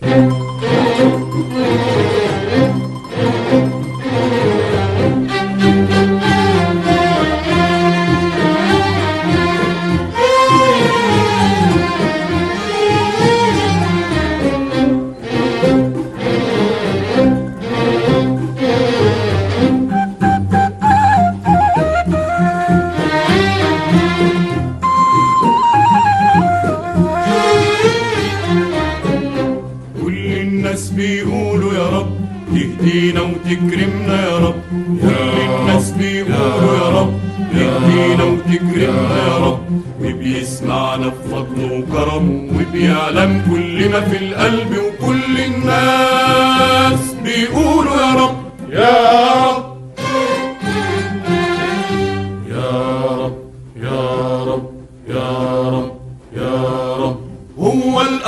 كل بيقولوا يا رب تهدينا وتكرمنا يا رب. كل الناس بيقولوا يا رب تهدينا وتكرمنا يا رب. وبيسمعنا بفضله وكرمه وبيعلم كل ما في القلب وكل الناس بيقولوا يا رب. يا رب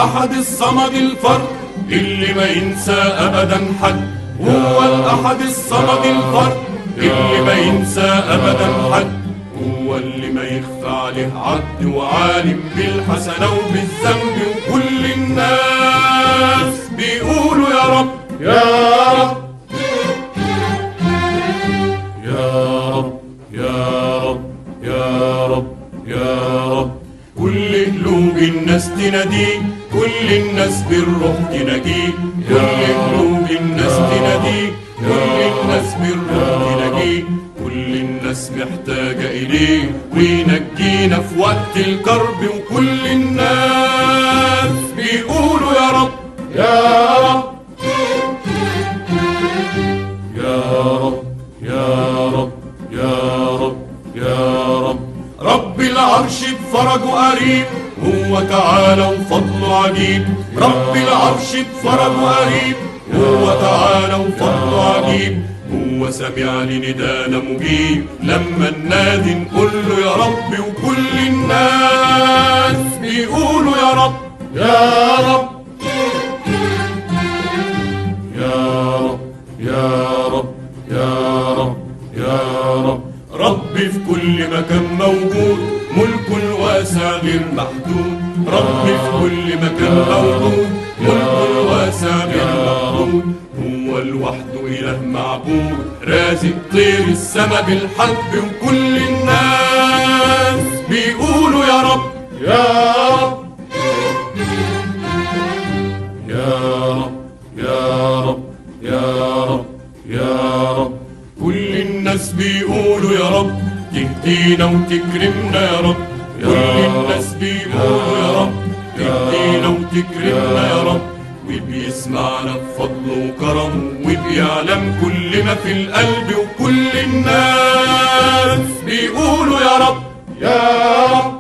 الأحد الصمد الفرد اللي ما ينسى أبدا حد. هو الأحد الصمد الفرد. اللي ما ينسى أبدا حد. هو اللي ما يخفى عليه عبد وعالم بالحسنة وبالذنب. وكل الناس بيقولوا يا رب. يا رب. يا رب. يا رب. يا رب. يا رب. كل قلوب الناس تناديه كل الناس بالروح تناديه كل قلوب الناس تناديه كل الناس بالروح تناديه كل الناس محتاجة إليه. وينجينا في وقت الكرب. وكل الناس بيقولوا يا رب. يا رب. يا رب. يا رب. يا رب. يا رب. رب العرش بفرجه قريب هو تعالى وفضله عجيب. رب العرش بفرجه قريب هو تعالى وفضله عجيب. هو سمع لندانا مجيب. لما ننادي نقول له يا رب وكل الناس بيقولوا يا رب. يا رب. يا رب. يا رب. يا رب. يا رب. رب في كل مكان موجود. ملك واسع غير محدود. رب في كل مكان موجود. ملك واسع غير محدود. هو لوحده إله معبود. رازق طير السما بالحب وكل الناس بيقولوا يا رب. يا رب. يا رب. يا رب. يا رب. يا رب. كل الناس بيقولوا يا رب. تهدينا وتكرمنا يا رب. كل الناس بيقولوا يا رب. تهدينا وتكرمنا يا رب. وبيسمعنا بفضله وكرمه وبيعلم كل ما في القلب وكل الناس بيقولوا يا رب. يا رب.